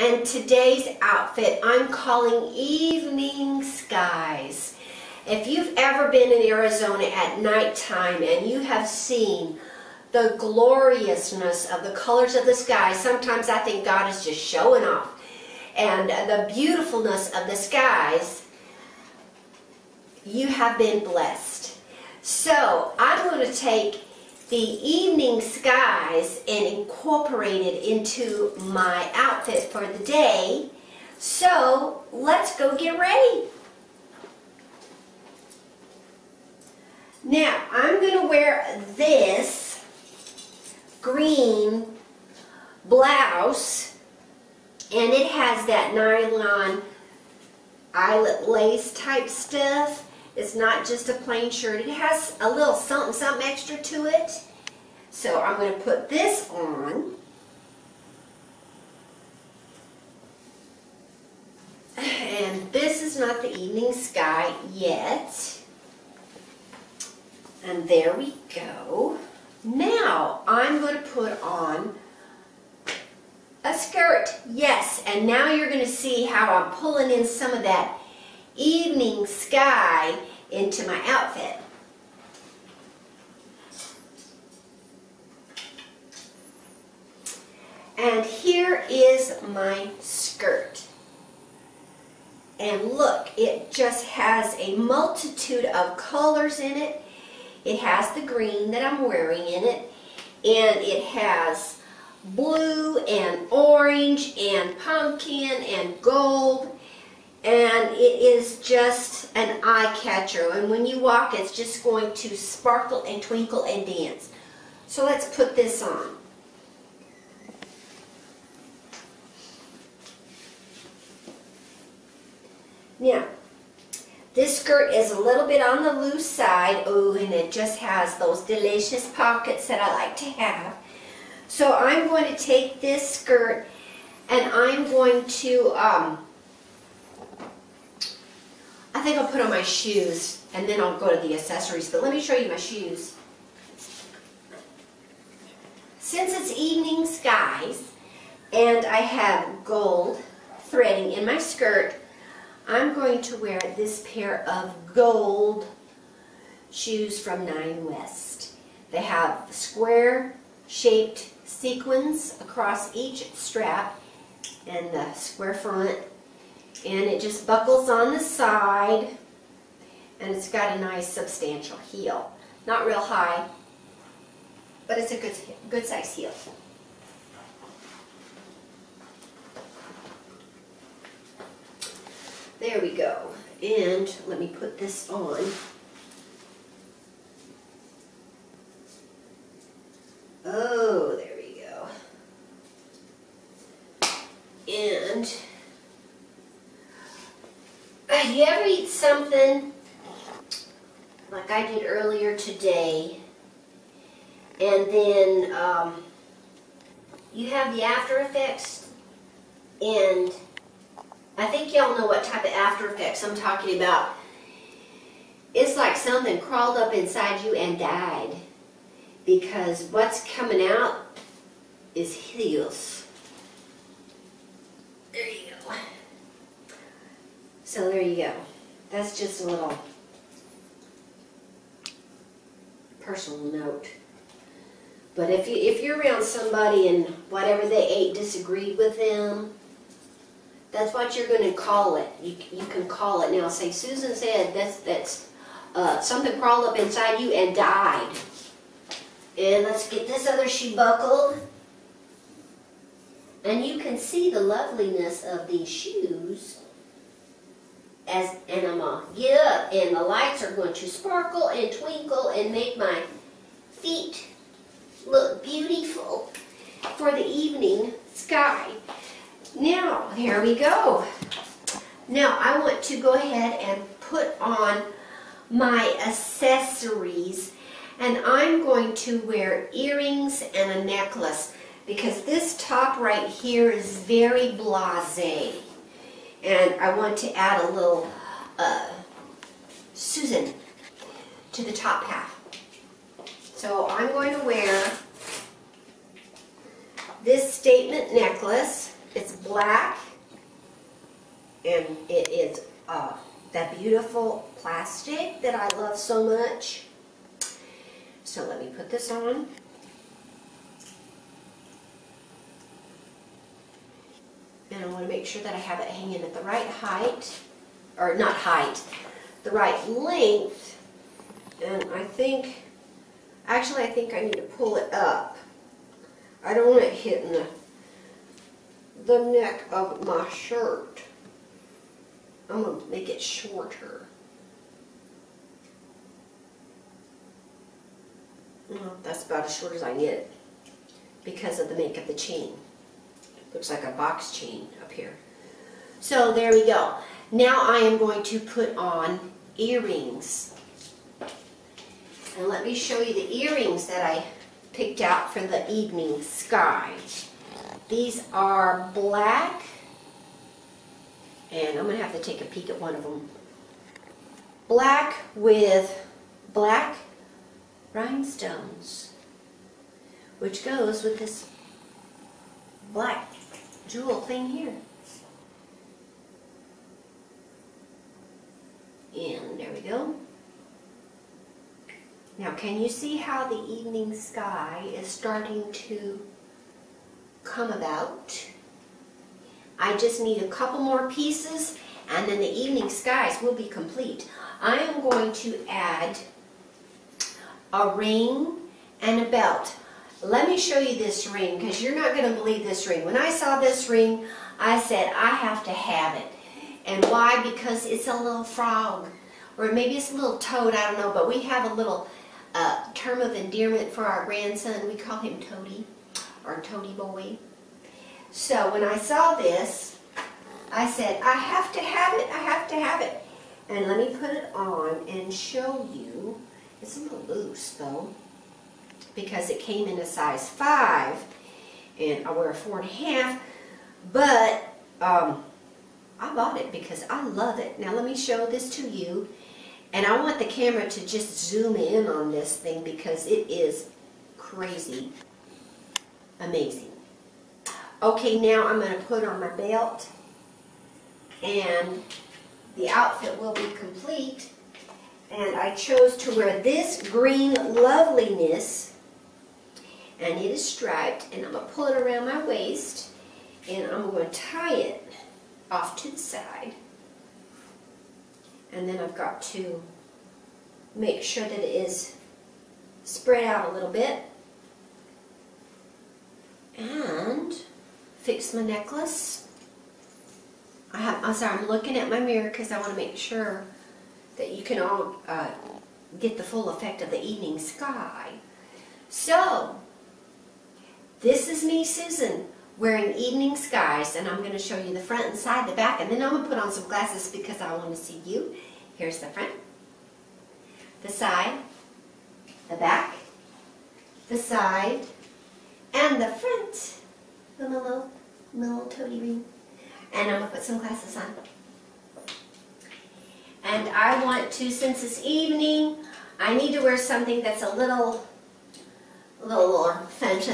And today's outfit I'm calling Evening Skies. If you've ever been in Arizona at nighttime and you have seen the gloriousness of the colors of the sky, sometimes I think God is just showing off. And the beautifulness of the skies, you have been blessed. So I'm going to take the evening skies and incorporate it into my outfit for the day. So let's go get ready. Now I'm going to wear this green blouse and it has that nylon eyelet lace type stuff it's not just a plain shirt. It has a little something, something extra to it. So I'm going to put this on. And this is not the evening sky yet. And there we go. Now I'm going to put on a skirt. Yes, and now you're going to see how I'm pulling in some of that evening sky into my outfit. And here is my skirt. And look, it just has a multitude of colors in it. It has the green that I'm wearing in it. And it has blue and orange and pumpkin and gold and it is just an eye catcher and when you walk it's just going to sparkle and twinkle and dance. So let's put this on. Now this skirt is a little bit on the loose side. Oh and it just has those delicious pockets that I like to have. So I'm going to take this skirt and I'm going to um, I think I'll put on my shoes and then I'll go to the accessories. But let me show you my shoes. Since it's evening skies and I have gold threading in my skirt, I'm going to wear this pair of gold shoes from Nine West. They have square shaped sequins across each strap and the square front and it just buckles on the side and it's got a nice substantial heel. Not real high, but it's a good, good size heel. There we go. And let me put this on. Oh, there we go. And you ever eat something like I did earlier today, and then um, you have the after effects, and I think y'all know what type of after effects I'm talking about. It's like something crawled up inside you and died because what's coming out is hideous. There you go. So there you go. That's just a little personal note. But if you if you're around somebody and whatever they ate disagreed with them, that's what you're going to call it. You you can call it now. Say Susan said that's that's uh, something crawled up inside you and died. And let's get this other shoe buckled. And you can see the loveliness of these shoes as gonna get up and the lights are going to sparkle and twinkle and make my feet look beautiful for the evening sky. Now, here we go. Now, I want to go ahead and put on my accessories and I'm going to wear earrings and a necklace because this top right here is very blasé and I want to add a little uh, Susan to the top half. So I'm going to wear this statement necklace. It's black, and it is uh, that beautiful plastic that I love so much. So let me put this on. And I want to make sure that I have it hanging at the right height, or not height, the right length. And I think, actually I think I need to pull it up. I don't want it hitting the, the neck of my shirt. I'm going to make it shorter. Well, that's about as short as I get because of the make of the chain. Looks like a box chain up here. So there we go. Now I am going to put on earrings. And let me show you the earrings that I picked out for the evening sky. These are black, and I'm going to have to take a peek at one of them. Black with black rhinestones, which goes with this black jewel thing here. And there we go. Now can you see how the evening sky is starting to come about? I just need a couple more pieces and then the evening skies will be complete. I am going to add a ring and a belt. Let me show you this ring because you're not going to believe this ring. When I saw this ring, I said, I have to have it. And why? Because it's a little frog. Or maybe it's a little toad, I don't know. But we have a little uh, term of endearment for our grandson. We call him Toady, or Toady Boy. So when I saw this, I said, I have to have it, I have to have it. And let me put it on and show you. It's a little loose though because it came in a size 5 and I wear a four and a half but um, I bought it because I love it. Now let me show this to you and I want the camera to just zoom in on this thing because it is crazy amazing. Okay now I'm going to put on my belt and the outfit will be complete and I chose to wear this green loveliness and it is striped and I'm going to pull it around my waist and I'm going to tie it off to the side and then I've got to make sure that it is spread out a little bit and fix my necklace I have, I'm sorry, I'm looking at my mirror because I want to make sure that you can all uh, get the full effect of the evening sky. So, this is me, Susan, wearing evening skies, and I'm going to show you the front and side, the back, and then I'm going to put on some glasses because I want to see you. Here's the front, the side, the back, the side, and the front. The little, little toady ring. And I'm going to put some glasses on. And I want to, since it's evening, I need to wear something that's a little a little more fancy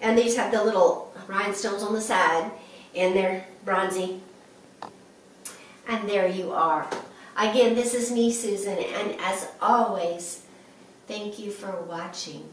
And these have the little rhinestones on the side and they're bronzy. And there you are. Again, this is me, Susan, and as always, thank you for watching.